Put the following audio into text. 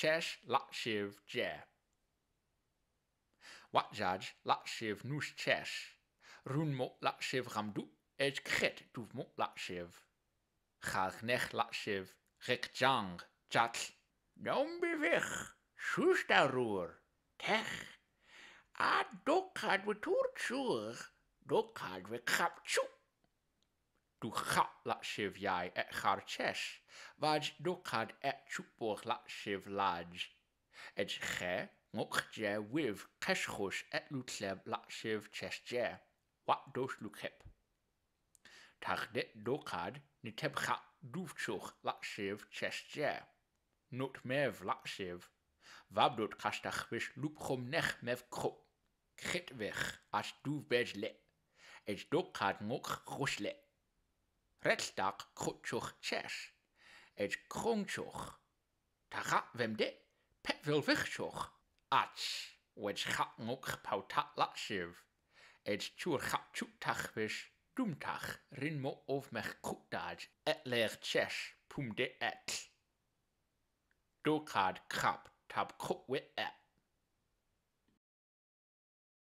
chesh la shiv je. Wat jaj la shiv nush chesh. Run mo ramdu, ej kret duv mo la shiv. Chag nech la shiv, rek jang, jatl. Non beweg, schusterroer, tech. A dokad we toertsoer, dokad we kraptsoe. Du ga la shiv jai et char chesh, vaj dokad et chupor la shiv laj. Et che, ngok je wiv keshchosh et lutleb la shiv. Wat dos lukhep. Tag dit dokad ni teb ga duvtsoch la shiv chesh je. Not mev la shiv. Vabdot kastach wish lupchom nech mev kro. Git weg as duv bej le. Et dokad chosle. Relldag Et tses. Ed crwngtwch. Tacha femde. Pet filfichtwch. Ats. Weds chatngwch paw tatlat sif. Ed tŵr chatwtach fys. Dwmtach. Ryn mo of mech cwtad. Et leir tses. Pwmde etl. Dwcad crap tab cwtwe etl.